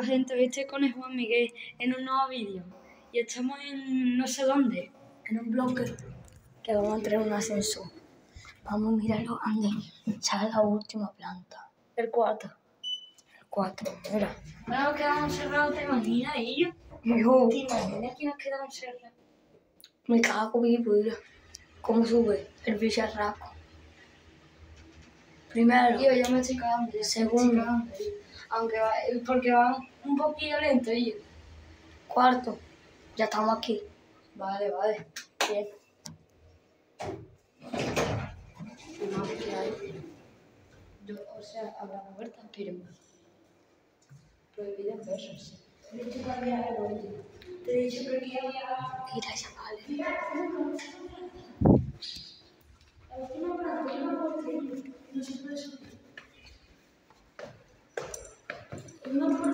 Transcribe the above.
Hola gente, hoy estoy con el Juan Miguel en un nuevo vídeo y estamos en no sé dónde, en un bloque que vamos a entrar en un ascensor. Vamos a mirar lo grande, esa es la última planta, el 4. El 4, mira. Bueno, quedamos cerrados, ¿te imaginas ellos? Hijo, ¿Te imaginas que nos quedamos cerrados? me cago vivo, mira. ¿Cómo sube el bicharraco? Primero, Tío, yo me estoy cagando, ya Segundo. me estoy cagando. Aunque va, porque va un poquillo lento, ellos. cuarto, ya estamos aquí. Vale, vale. Bien. No, ¿qué hay? Yo, o sea, habrá muertas, pero prohibido verse. Te he dicho que había algo. Te he dicho que había... Mira. La última planta,